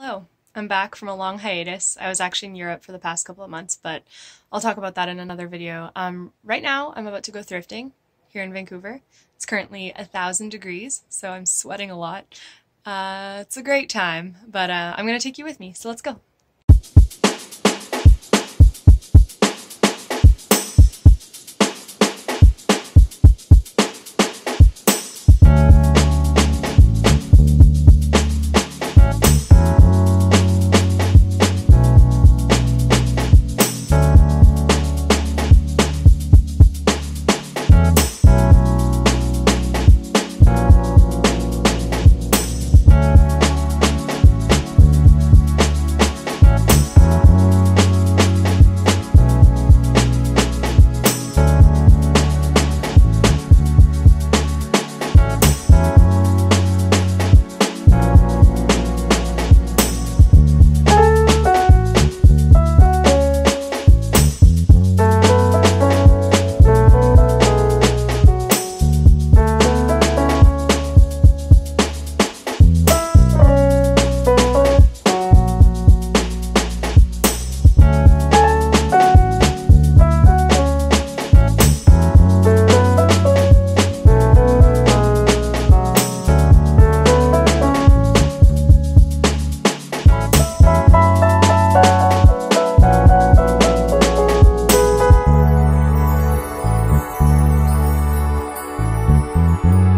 Hello, I'm back from a long hiatus. I was actually in Europe for the past couple of months, but I'll talk about that in another video. Um, right now, I'm about to go thrifting here in Vancouver. It's currently a thousand degrees, so I'm sweating a lot. Uh, it's a great time, but uh, I'm going to take you with me, so let's go. Música